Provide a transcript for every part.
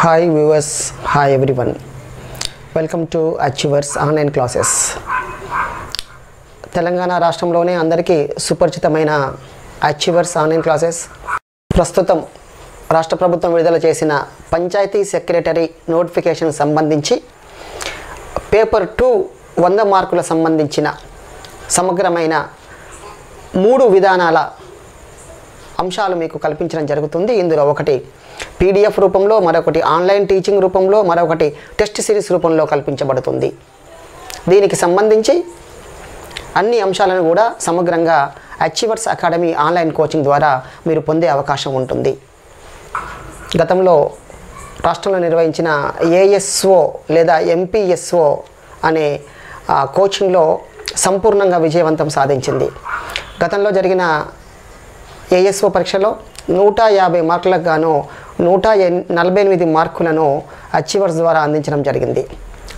Hi viewers hi everyone welcome to achievers online classes Telangana రాష్ట్రంలోనే అందరికీ సుపరిచితమైన achievers online classes ప్రస్తుతం రాష్ట్ర ప్రభుత్వం విడుదల చేసిన పంచాయతీ సెక్రటరీ నోటిఫికేషన్ సంబంధించి పేపర్ టూ వంద మార్కుల సంబంధించిన సమగ్రమైన మూడు విధానాల అంశాలు మీకు కల్పించడం జరుగుతుంది. ఇందులో ఒకటి పీడిఎఫ్ రూపంలో మరొకటి ఆన్లైన్ టీచింగ్ రూపంలో మరొకటి టెస్ట్ సిరీస్ రూపంలో కల్పించబడుతుంది. దీనికి సంబంధించి అన్ని అంశాలను కూడా సమగ్రంగా అచీవర్స్ అకాడమీ ఆన్లైన్ కోచింగ్ ద్వారా మీరు పొందే అవకాశం ఉంటుంది. గతంలో రాష్ట్రంలో నిర్వహించిన ఏఎస్ఓ లేదా ఎంపీఎస్ఓ అనే ఆ, కోచింగ్లో సంపూర్ణంగా విజయవంతం సాధించింది. గతంలో జరిగిన ఏఎస్ఓ పరీక్షలో నూట యాభై మార్కులకు గాను నూట ఎన్ నలభై ఎనిమిది మార్కులను అచీవర్స్ ద్వారా అందించడం జరిగింది.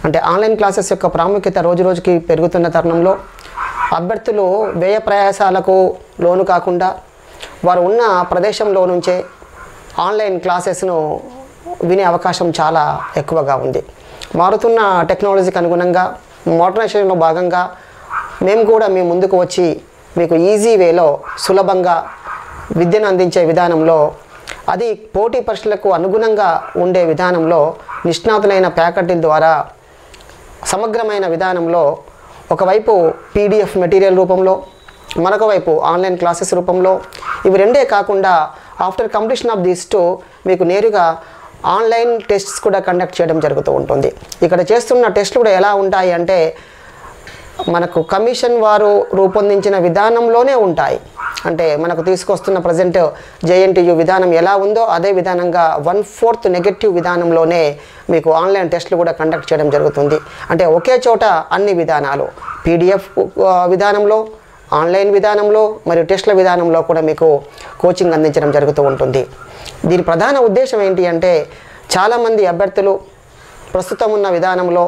అంటే ఆన్లైన్ క్లాసెస్ యొక్క ప్రాముఖ్యత రోజు రోజుకి పెరుగుతున్న తరుణంలో అభ్యర్థులు వ్యయ ప్రయాసాలకు లోను కాకుండా వారు ఉన్న ప్రదేశంలో నుంచే ఆన్లైన్ క్లాసెస్ను వినే అవకాశం చాలా ఎక్కువగా ఉంది. మారుతున్న టెక్నాలజీకి అనుగుణంగా మోడర్నైజేషన్లో భాగంగా మేము కూడా మీ ముందుకు వచ్చి మీకు ఈజీ వేలో సులభంగా విద్యను అందించే విధానంలో అది పోటీ పరీక్షలకు అనుగుణంగా ఉండే విధానంలో నిష్ణాతులైన ఫ్యాకల్టీల ద్వారా సమగ్రమైన విధానంలో ఒకవైపు పీడిఎఫ్ మెటీరియల్ రూపంలో మరొక వైపు ఆన్లైన్ క్లాసెస్ రూపంలో. ఇవి రెండే కాకుండా after completion of these two మీకు నేరుగా ఆన్లైన్ టెస్ట్స్ కూడా కండక్ట్ చేయడం జరుగుతూ ఉంటుంది. ఇక్కడ చేస్తున్న టెస్ట్లు కూడా ఎలా ఉంటాయి అంటే మనకు కమిషన్ వారు రూపొందించిన విధానంలోనే ఉంటాయి. అంటే మనకు తీసుకొస్తున్న ప్రజెంట్ జేఎన్టీయు విధానం ఎలా ఉందో అదే విధానంగా వన్ ఫోర్త్ నెగటివ్ విధానంలోనే మీకు ఆన్లైన్ టెస్టులు కూడా కండక్ట్ చేయడం జరుగుతుంది. అంటే ఒకే చోట అన్ని విధానాలు పీడిఎఫ్ విధానంలో ఆన్లైన్ విధానంలో మరియు టెస్ట్ల విధానంలో కూడా మీకు కోచింగ్ అందించడం జరుగుతూ ఉంటుంది. దీని ప్రధాన ఉద్దేశం ఏంటి అంటే చాలామంది అభ్యర్థులు ప్రస్తుతం ఉన్న విధానంలో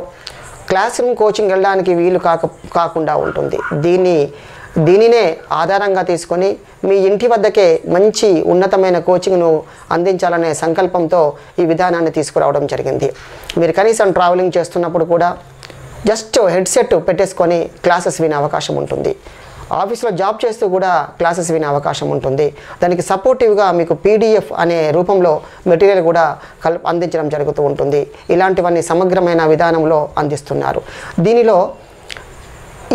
క్లాస్ రూమ్ కోచింగ్ వెళ్ళడానికి వీలు కాక కాకుండా ఉంటుంది. దీన్ని దీనినే ఆధారంగా తీసుకొని మీ ఇంటి వద్దకే మంచి ఉన్నతమైన కోచింగ్ను అందించాలనే సంకల్పంతో ఈ విధానాన్ని తీసుకురావడం జరిగింది. మీరు కనీసం ట్రావెలింగ్ చేస్తున్నప్పుడు కూడా జస్ట్ హెడ్సెట్ పెట్టేసుకొని క్లాసెస్ వినే అవకాశం ఉంటుంది. ఆఫీస్లో జాబ్ చేస్తూ కూడా క్లాసెస్ వినే అవకాశం ఉంటుంది. దానికి సపోర్టివ్గా మీకు పీడిఎఫ్ అనే రూపంలో మెటీరియల్ కూడా కల్ అందించడం జరుగుతూ ఉంటుంది. ఇలాంటివన్నీ సమగ్రమైన విధానంలో అందిస్తున్నారు. దీనిలో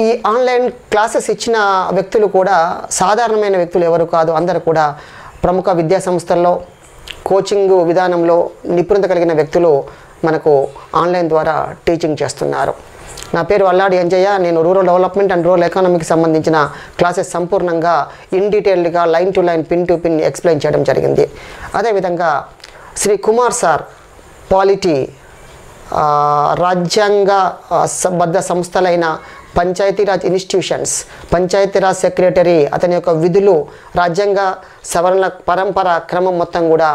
ఈ ఆన్లైన్ క్లాసెస్ ఇచ్చిన వ్యక్తులు కూడా సాధారణమైన వ్యక్తులు ఎవరు కాదు అందరూ కూడా ప్రముఖ విద్యా సంస్థల్లో కోచింగ్ విధానంలో నిపుణత కలిగిన వ్యక్తులు మనకు ఆన్లైన్ ద్వారా టీచింగ్ చేస్తున్నారు. నా పేరు అల్లాడి అంజయ్య. నేను రూరల్ డెవలప్మెంట్ అండ్ రూరల్ ఎకానమీకి సంబంధించిన క్లాసెస్ సంపూర్ణంగా ఇన్ డీటెయిల్డ్గా line to line pin to pin explain చేయడం జరిగింది. అదేవిధంగా శ్రీ కుమార్ సార్ పాలిటీ రాజ్యాంగ బద్ధ సంస్థలైన పంచాయతీరాజ్ ఇన్స్టిట్యూషన్స్ పంచాయతీరాజ్ సెక్రటరీ అతని యొక్క విధులు రాజ్యాంగ సవరణ పరంపర క్రమం మొత్తం కూడా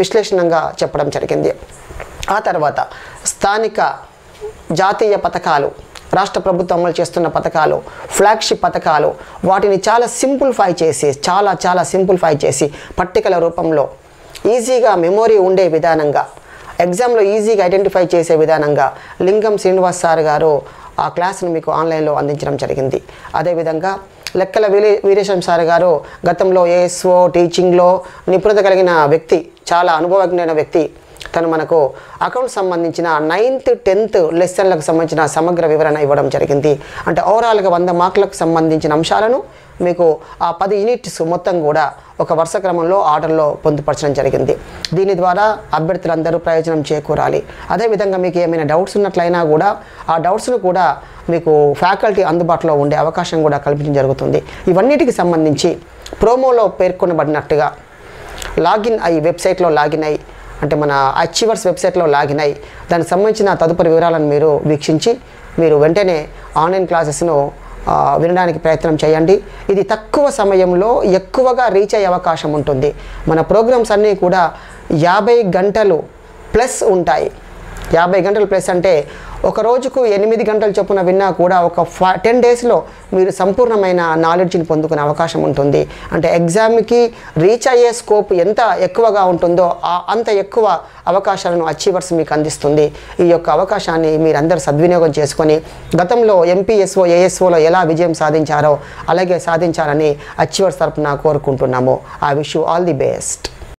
విశ్లేషణంగా చెప్పడం జరిగింది. ఆ తర్వాత స్థానిక జాతీయ పథకాలు రాష్ట్ర ప్రభుత్వం అమలు చేస్తున్న పథకాలు ఫ్లాగ్షిప్ పథకాలు వాటిని చాలా సింప్లిఫై చేసి చాలా చాలా సింప్లిఫై చేసి పట్టికల రూపంలో ఈజీగా మెమొరీ ఉండే విధానంగా ఎగ్జామ్లో ఈజీగా ఐడెంటిఫై చేసే విధానంగా లింగం శ్రీనివాస్ సార్ గారు ఆ క్లాస్ను మీకు ఆన్లైన్లో అందించడం జరిగింది. అదేవిధంగా లెక్కల వీరే వీరేశం సార్ గారు గతంలో ఏఎస్ఓ టీచింగ్లో నిపుణత కలిగిన వ్యక్తి చాలా అనుభవజ్ఞైన వ్యక్తి. తను మనకు అకౌంట్ సంబంధించిన నైన్త్ టెన్త్ లెసన్లకు సంబంధించిన సమగ్ర వివరణ ఇవ్వడం జరిగింది. అంటే ఓవరాల్గా వంద మార్కులకు సంబంధించిన అంశాలను మీకు ఆ పది యూనిట్స్ మొత్తం కూడా ఒక వరుస క్రమంలో ఆర్డర్లో పొందుపరచడం జరిగింది. దీని ద్వారా అభ్యర్థులందరూ ప్రయోజనం చేకూరాలి. అదేవిధంగా మీకు ఏమైనా డౌట్స్ ఉన్నట్లయినా కూడా ఆ డౌట్స్ను కూడా మీకు ఫ్యాకల్టీ అందుబాటులో ఉండే అవకాశం కూడా కల్పించడం జరుగుతుంది. ఇవన్నిటికి సంబంధించి ప్రోమోలో పేర్కొనబడినట్టుగా లాగిన్ అయ్యి వెబ్సైట్లో లాగిన్ అయ్యి అంటే మన అచీవర్స్ వెబ్సైట్లో లాగిన్ అయ్యి దానికి సంబంధించిన తదుపరి వివరాలను మీరు వీక్షించి మీరు వెంటనే ఆన్లైన్ క్లాసెస్ను వినడానికి ప్రయత్నం చేయండి. ఇది తక్కువ సమయంలో ఎక్కువగా రీచ్ అయ్యే అవకాశం ఉంటుంది. మన ప్రోగ్రామ్స్ అన్నీ కూడా యాభై గంటలు ప్లస్ ఉంటాయి. యాభై గంటలు ప్లస్ అంటే ఒక రోజుకు ఎనిమిది గంటల చొప్పున విన్నా కూడా ఒక ఫా టెన్ డేస్లో మీరు సంపూర్ణమైన నాలెడ్జ్ని పొందుకునే అవకాశం ఉంటుంది. అంటే ఎగ్జామ్కి రీచ్ అయ్యే స్కోప్ ఎంత ఎక్కువగా ఉంటుందో అంత ఎక్కువ అవకాశాలను అచీవర్స్ మీకు అందిస్తుంది. ఈ యొక్క అవకాశాన్ని మీరందరూ సద్వినియోగం చేసుకొని గతంలో ఎంపీఎస్ఓ ఏఎస్ఓలో ఎలా విజయం సాధించారో అలాగే సాధించాలని అచీవర్స్ తరపున కోరుకుంటున్నాము. I wish you all the best